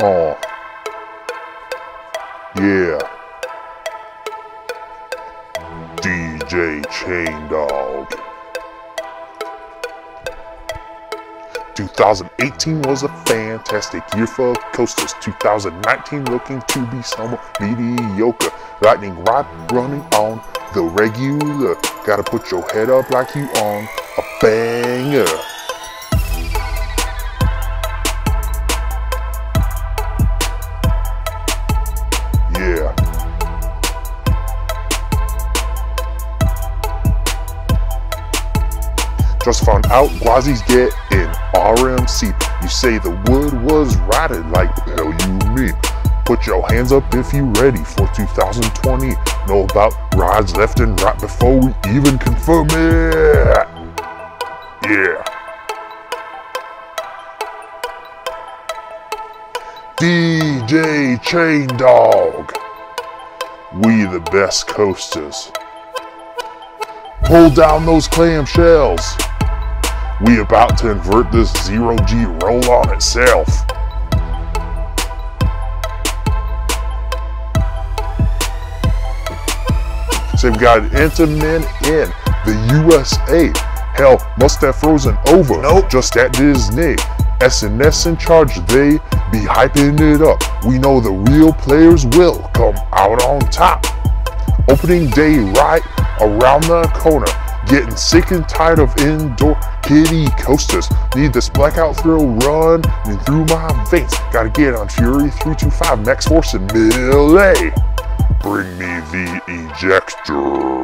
Oh. Yeah. DJ ChainDawg. 2018 was a fantastic year for coasters. 2019 looking to be somewhat mediocre. Lightning rod running on the regular. Gotta put your head up like you on a banger. Just found out Gwazi's getting RMC. You say the wood was rotted like hell you mean. Put your hands up if you ready for 2020. Know about rides left and right before we even confirm it. Yeah. DJ Chain Dog. We the best coasters. Pull down those clamshells. We about to invert this zero G roll on itself. So we've got Intamin in the USA. Hell, must have frozen over. Nope. Just at Disney. S&S in charge, they be hyping it up. We know the real players will come out on top. Opening day right around the corner. Getting sick and tired of indoor kiddie coasters. Need this blackout thrill run through my veins. Gotta get on Fury 325 Maxx Force and Melee. Bring me the ejector.